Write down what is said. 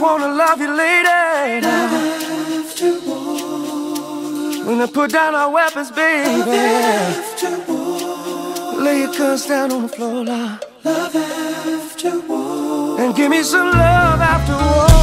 wanna love you later. When I put down our weapons, baby. Lay your guns down on the floor, love. Love after war. And give me some love after war.